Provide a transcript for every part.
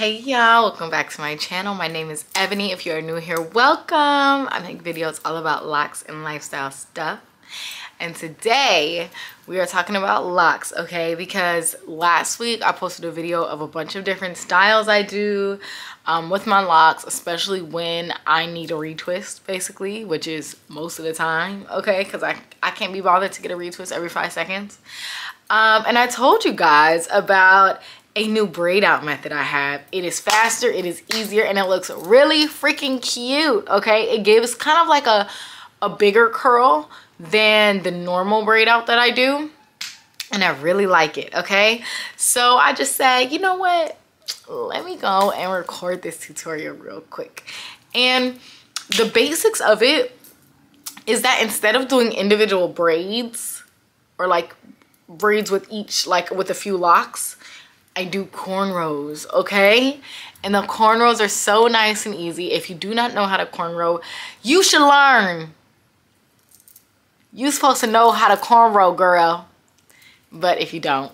Hey y'all, welcome back to my channel. My name is Ebony. If you are new here, welcome. I make videos all about locks and lifestyle stuff. And today we are talking about locks, okay? Because last week I posted a video of a bunch of different styles I do um, with my locks, especially when I need a retwist, basically, which is most of the time, okay? Because I, I can't be bothered to get a retwist every five seconds. Um, and I told you guys about a new braid out method I have. It is faster, it is easier, and it looks really freaking cute, okay? It gives kind of like a, a bigger curl than the normal braid out that I do. And I really like it, okay? So I just said, you know what? Let me go and record this tutorial real quick. And the basics of it is that instead of doing individual braids or like braids with each, like with a few locks, I do cornrows, okay? And the cornrows are so nice and easy. If you do not know how to cornrow, you should learn. You're supposed to know how to cornrow, girl. But if you don't,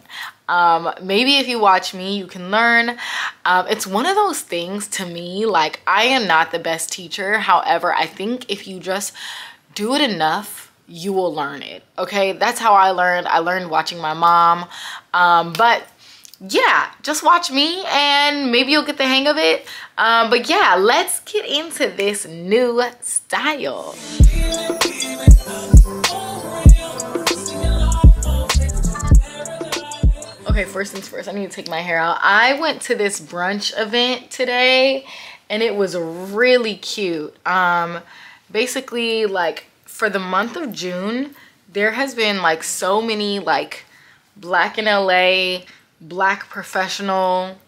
um, maybe if you watch me, you can learn. Um, it's one of those things to me, like I am not the best teacher. However, I think if you just do it enough, you will learn it, okay? That's how I learned. I learned watching my mom. Um, but yeah, just watch me and maybe you'll get the hang of it. Um, but yeah, let's get into this new style. Okay, first things first, I need to take my hair out. I went to this brunch event today and it was really cute. Um, basically like for the month of June, there has been like so many like black in LA black professional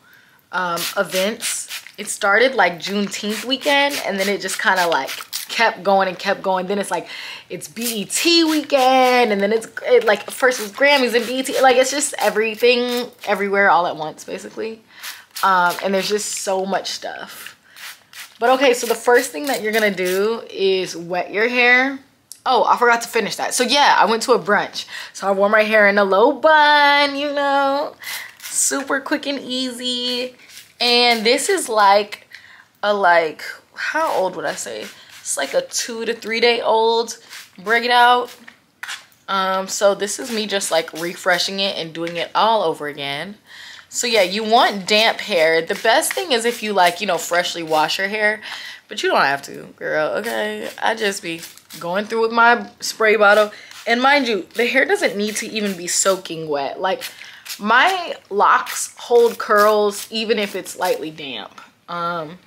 um, events. It started like Juneteenth weekend and then it just kind of like kept going and kept going. Then it's like, it's BET weekend and then it's it, like first was Grammys and BET. Like it's just everything everywhere all at once basically. Um, and there's just so much stuff. But okay, so the first thing that you're gonna do is wet your hair Oh, I forgot to finish that. So yeah, I went to a brunch. So I wore my hair in a low bun, you know, super quick and easy. And this is like a like, how old would I say? It's like a two to three day old braid out. Um, so this is me just like refreshing it and doing it all over again. So yeah, you want damp hair. The best thing is if you like, you know, freshly wash your hair, but you don't have to, girl, okay? I just be going through with my spray bottle. And mind you, the hair doesn't need to even be soaking wet. Like my locks hold curls even if it's lightly damp. Um,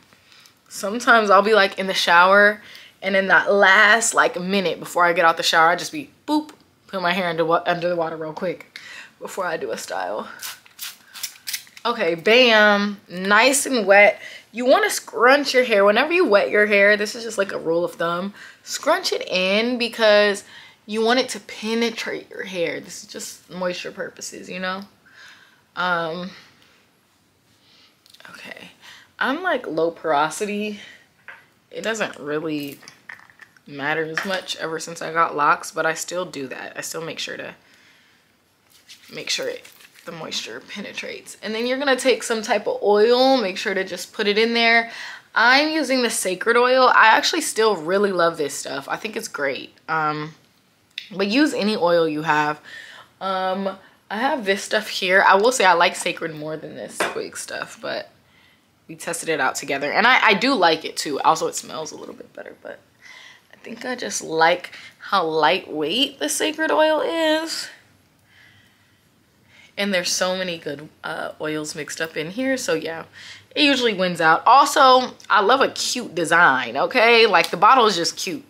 sometimes I'll be like in the shower and in that last like minute before I get out the shower, I just be boop, put my hair under, under the water real quick before I do a style. Okay, bam, nice and wet. You want to scrunch your hair. Whenever you wet your hair, this is just like a rule of thumb, scrunch it in because you want it to penetrate your hair. This is just moisture purposes, you know? Um, okay. I'm like low porosity. It doesn't really matter as much ever since I got locks, but I still do that. I still make sure to make sure it the moisture penetrates. And then you're gonna take some type of oil, make sure to just put it in there. I'm using the Sacred Oil. I actually still really love this stuff. I think it's great. Um, but use any oil you have. Um, I have this stuff here. I will say I like Sacred more than this Twig stuff, but we tested it out together. And I, I do like it too. Also, it smells a little bit better, but I think I just like how lightweight the Sacred Oil is and there's so many good uh, oils mixed up in here so yeah it usually wins out. Also I love a cute design okay? Like the bottle is just cute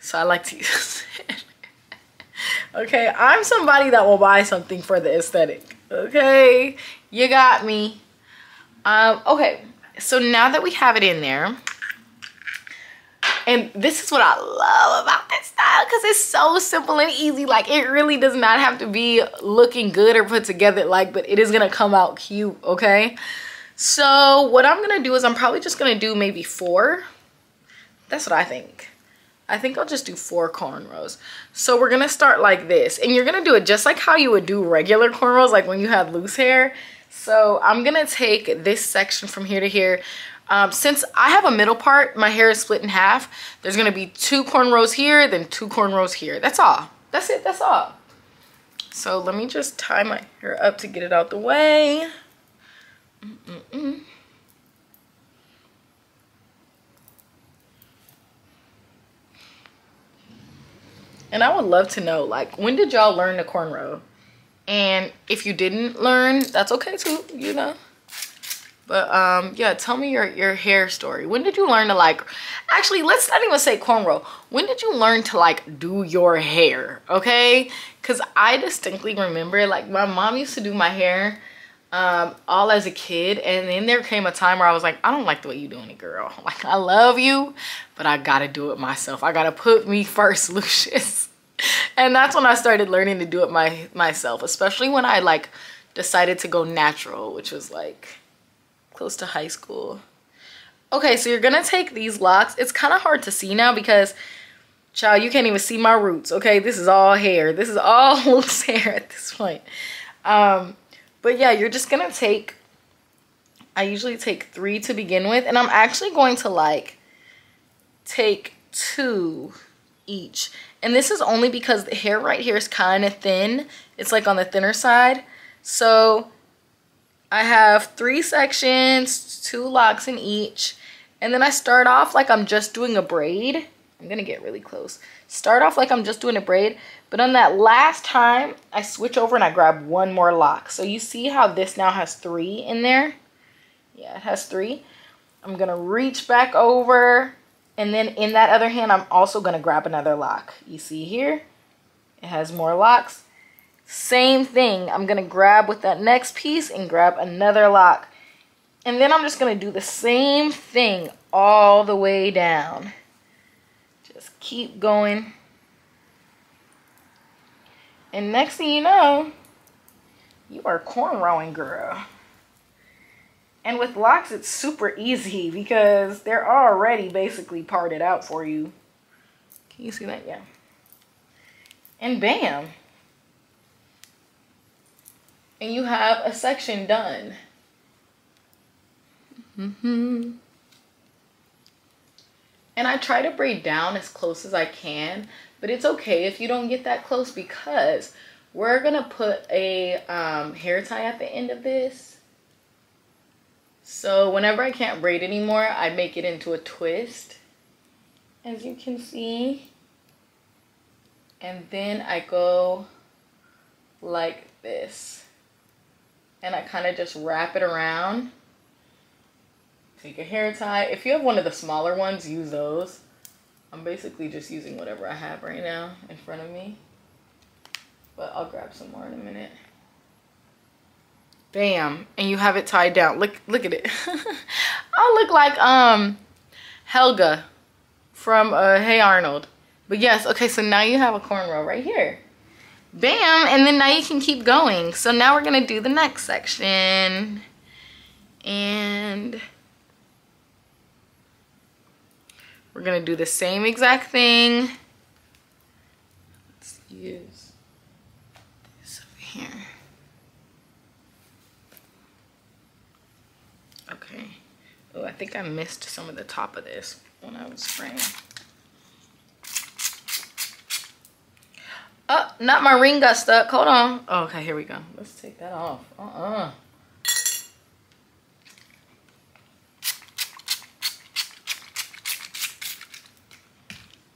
so I like to use it. Okay I'm somebody that will buy something for the aesthetic okay? You got me. Um okay so now that we have it in there and this is what I love about this style because it's so simple and easy. Like it really does not have to be looking good or put together like, but it is gonna come out cute, okay? So what I'm gonna do is I'm probably just gonna do maybe four. That's what I think. I think I'll just do four cornrows. So we're gonna start like this. And you're gonna do it just like how you would do regular cornrows, like when you have loose hair. So I'm gonna take this section from here to here. Um, since I have a middle part, my hair is split in half. There's gonna be two cornrows here, then two cornrows here. That's all. That's it, that's all. So let me just tie my hair up to get it out the way. Mm -mm -mm. And I would love to know, like, when did y'all learn the cornrow? And if you didn't learn, that's okay too, you know. But um, yeah, tell me your, your hair story. When did you learn to like, actually, let's not even say cornrow. When did you learn to like do your hair, okay? Because I distinctly remember like my mom used to do my hair um, all as a kid. And then there came a time where I was like, I don't like the way you doing it, girl. Like, I love you, but I gotta do it myself. I gotta put me first, Lucius. and that's when I started learning to do it my myself, especially when I like decided to go natural, which was like close to high school. Okay, so you're gonna take these locks. It's kind of hard to see now because, child, you can't even see my roots, okay? This is all hair. This is all loose hair at this point. Um, but yeah, you're just gonna take, I usually take three to begin with, and I'm actually going to like take two each. And this is only because the hair right here is kind of thin. It's like on the thinner side. So I have three sections, two locks in each. And then I start off like I'm just doing a braid. I'm gonna get really close. Start off like I'm just doing a braid, but on that last time, I switch over and I grab one more lock. So you see how this now has three in there? Yeah, it has three. I'm gonna reach back over and then in that other hand, I'm also gonna grab another lock. You see here, it has more locks. Same thing, I'm gonna grab with that next piece and grab another lock. And then I'm just gonna do the same thing all the way down. Just keep going. And next thing you know, you are cornrowing, girl. And with locks, it's super easy because they're already basically parted out for you. Can you see that? Yeah. And bam. And you have a section done. Mm hmm And I try to braid down as close as I can, but it's okay if you don't get that close because we're going to put a um, hair tie at the end of this so whenever I can't braid anymore, I make it into a twist, as you can see. And then I go like this. And I kind of just wrap it around. Take a hair tie. If you have one of the smaller ones, use those. I'm basically just using whatever I have right now in front of me. But I'll grab some more in a minute. Bam. And you have it tied down. Look look at it. I look like um Helga from uh, Hey Arnold. But yes, okay, so now you have a cornrow right here. Bam, and then now you can keep going. So now we're gonna do the next section. And we're gonna do the same exact thing. Let's use this over here. Okay. Oh, I think I missed some of the top of this when I was spraying. Oh, not my ring got stuck. Hold on. Oh, okay, here we go. Let's take that off. Uh-uh.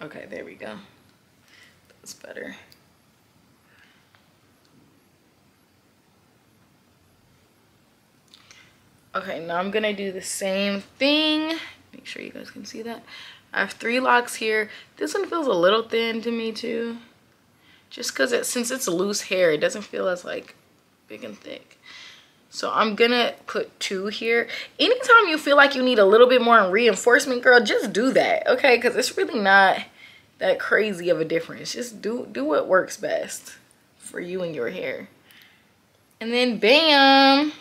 Okay, there we go. That's better. Okay, now I'm gonna do the same thing. Make sure you guys can see that. I have three locks here. This one feels a little thin to me too. Just cause it, since it's loose hair, it doesn't feel as like big and thick. So I'm gonna put two here. Anytime you feel like you need a little bit more reinforcement, girl, just do that, okay? Cause it's really not that crazy of a difference. Just do, do what works best for you and your hair. And then bam.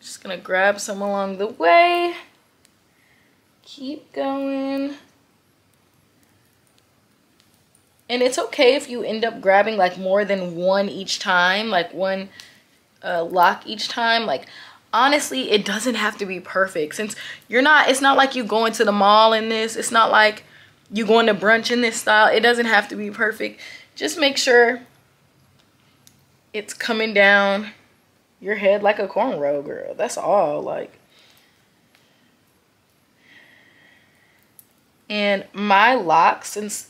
Just gonna grab some along the way. Keep going. And it's okay if you end up grabbing like more than one each time, like one uh, lock each time. Like honestly, it doesn't have to be perfect since you're not, it's not like you're going to the mall in this. It's not like you're going to brunch in this style. It doesn't have to be perfect. Just make sure it's coming down your head like a cornrow girl. That's all like. And my locks, since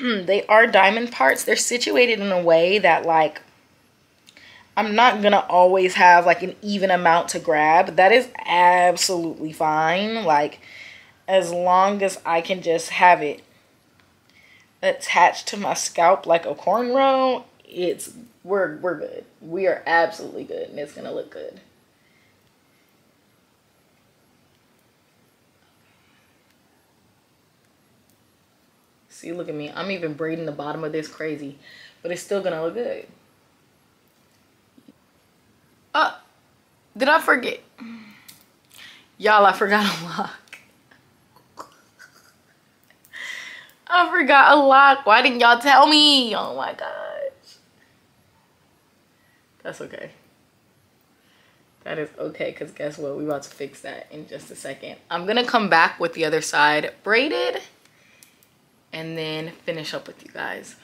they are diamond parts, they're situated in a way that like I'm not gonna always have like an even amount to grab. That is absolutely fine. Like as long as I can just have it attached to my scalp like a cornrow, it's we're we're good. We are absolutely good and it's gonna look good. See, look at me. I'm even braiding the bottom of this crazy, but it's still gonna look good. Uh, did I forget? Y'all, I forgot a lock. I forgot a lock. Why didn't y'all tell me? Oh my gosh. That's okay. That is okay, because guess what? We're about to fix that in just a second. I'm going to come back with the other side braided and then finish up with you guys.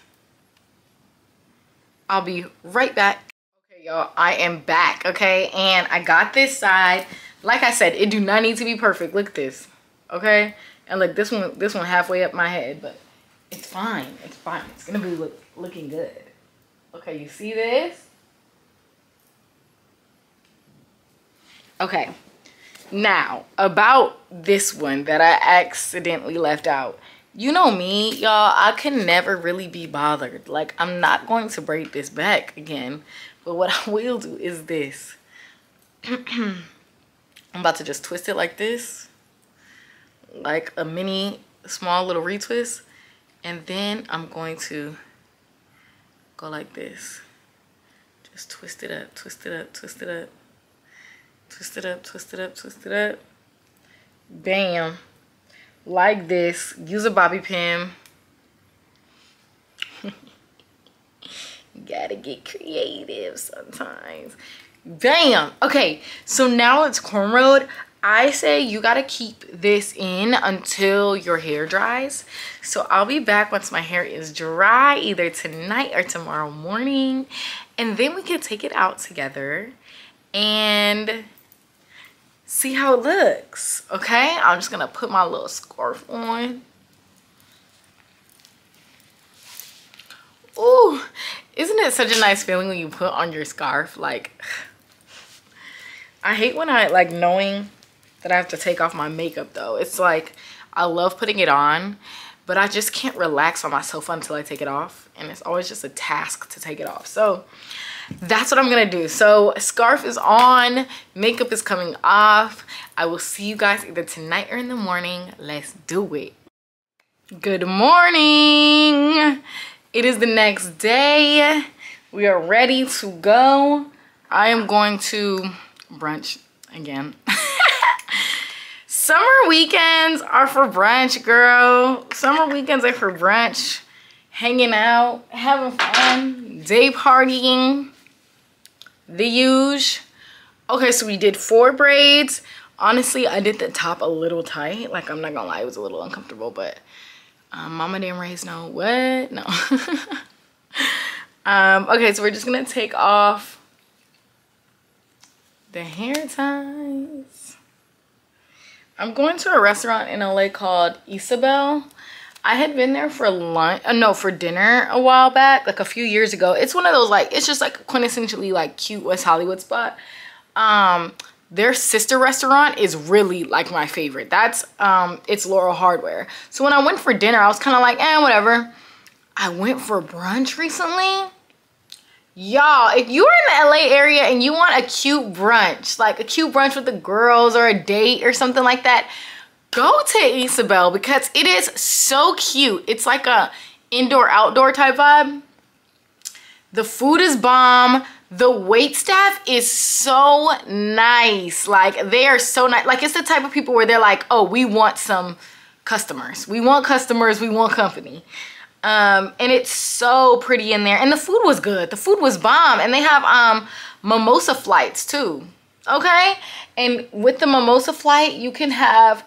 I'll be right back. Okay, y'all, I am back, okay? And I got this side. Like I said, it do not need to be perfect. Look this, okay? And look, this one, this one halfway up my head, but it's fine. It's fine. It's gonna be look, looking good. Okay, you see this? Okay, now about this one that I accidentally left out you know me y'all i can never really be bothered. Like i'm not going to braid this back again. But what i will do is this. I'm about to just twist it like this. Like a mini small little retwist. And then i'm going to go like this. Just twist it up twist it up twist it up. Twist it up twist it up twist it up. Bam like this. Use a bobby pin. gotta get creative sometimes. Bam! Okay, so now it's cornrowed. I say you gotta keep this in until your hair dries. So I'll be back once my hair is dry, either tonight or tomorrow morning. And then we can take it out together and see how it looks. Okay i'm just gonna put my little scarf on. Ooh, isn't it such a nice feeling when you put on your scarf? Like i hate when i like knowing that i have to take off my makeup though. It's like i love putting it on but i just can't relax on myself until i take it off and it's always just a task to take it off. So that's what I'm gonna do. So scarf is on, makeup is coming off. I will see you guys either tonight or in the morning. Let's do it. Good morning. It is the next day. We are ready to go. I am going to brunch again. Summer weekends are for brunch, girl. Summer weekends are for brunch. Hanging out, having fun, day partying the huge. Okay so we did four braids. Honestly i did the top a little tight. Like i'm not gonna lie it was a little uncomfortable but um, mama didn't raise no what? No. Um okay so we're just gonna take off the hair ties. I'm going to a restaurant in la called isabel I had been there for lunch, uh, no, for dinner a while back, like a few years ago. It's one of those like, it's just like quintessentially like cute West Hollywood spot. Um, their sister restaurant is really like my favorite. That's, um, it's Laurel Hardware. So when I went for dinner, I was kind of like, eh, whatever. I went for brunch recently. Y'all, if you're in the LA area and you want a cute brunch, like a cute brunch with the girls or a date or something like that, go to Isabel because it is so cute. It's like a indoor outdoor type vibe. The food is bomb. The wait staff is so nice. Like they are so nice. Like it's the type of people where they're like, oh, we want some customers. We want customers. We want company. Um, and it's so pretty in there. And the food was good. The food was bomb. And they have um, mimosa flights too. Okay? And with the mimosa flight, you can have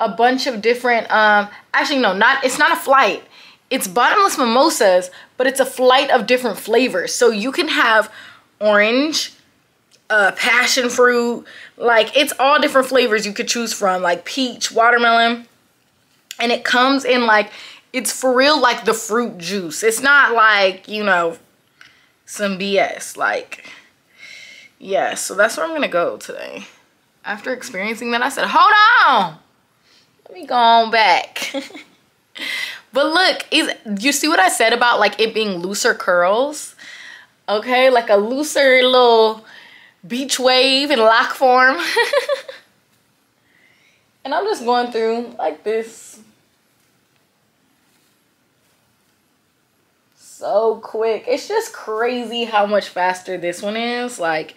a bunch of different, um, actually no, not, it's not a flight. It's bottomless mimosas, but it's a flight of different flavors. So you can have orange, uh, passion fruit, like it's all different flavors you could choose from, like peach, watermelon. And it comes in like it's for real like the fruit juice. It's not like, you know, some BS. Like, yeah, so that's where I'm gonna go today. After experiencing that, I said, hold on. Let me go on back. but look, is you see what I said about like it being looser curls? Okay, like a looser little beach wave in lock form. and I'm just going through like this so quick. It's just crazy how much faster this one is. Like,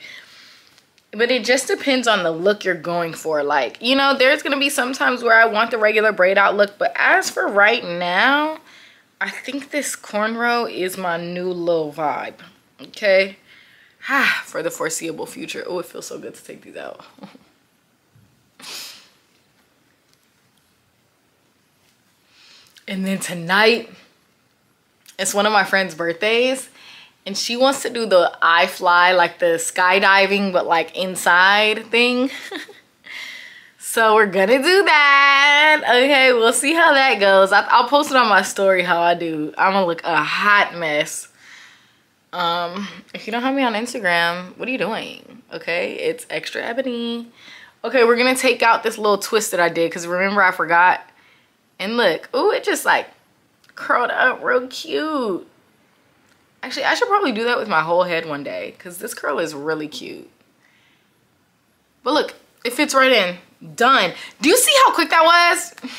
but it just depends on the look you're going for. Like, you know, there's to be sometimes where I want the regular braid out look. But as for right now, I think this cornrow is my new little vibe. Okay. Ah, for the foreseeable future. Oh, it feels so good to take these out. and then tonight, it's one of my friend's birthdays and she wants to do the iFly, like the skydiving, but like inside thing. so we're gonna do that. Okay, we'll see how that goes. I, will post it on my story how I do. I'm gonna look a hot mess. Um, if you don't have me on Instagram, what are you doing? Okay, it's extra ebony. Okay, we're gonna take out this little twist that I did because remember I forgot. And look, oh, it just like curled up real cute. Actually, I should probably do that with my whole head one day because this curl is really cute. But look, it fits right in. Done. Do you see how quick that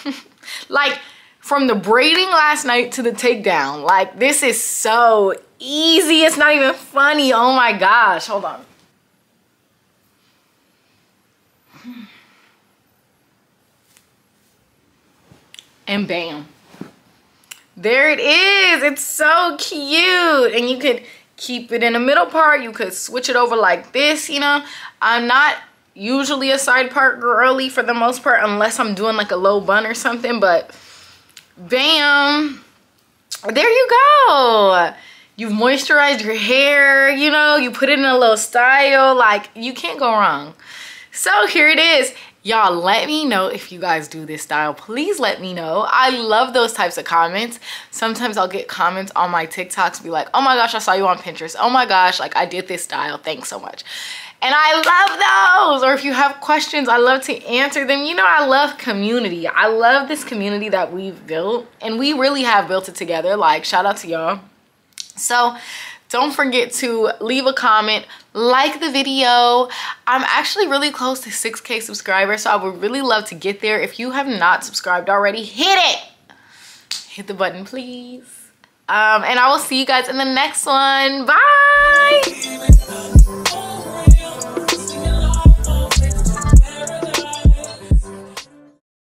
was? like from the braiding last night to the takedown. Like this is so easy. It's not even funny. Oh my gosh. Hold on. And bam there it is. It's so cute. And you could keep it in the middle part. You could switch it over like this you know? I'm not usually a side part girly for the most part unless i'm doing like a low bun or something but bam. There you go. You've moisturized your hair you know? You put it in a little style. Like you can't go wrong. So here it is Y'all let me know if you guys do this style. Please let me know. I love those types of comments. Sometimes I'll get comments on my TikToks be like, oh my gosh, I saw you on Pinterest. Oh my gosh, like I did this style. Thanks so much. And I love those. Or if you have questions, I love to answer them. You know, I love community. I love this community that we've built. And we really have built it together. Like, shout out to y'all. So don't forget to leave a comment, like the video. I'm actually really close to 6K subscribers, so I would really love to get there. If you have not subscribed already, hit it. Hit the button, please. Um, and I will see you guys in the next one. Bye.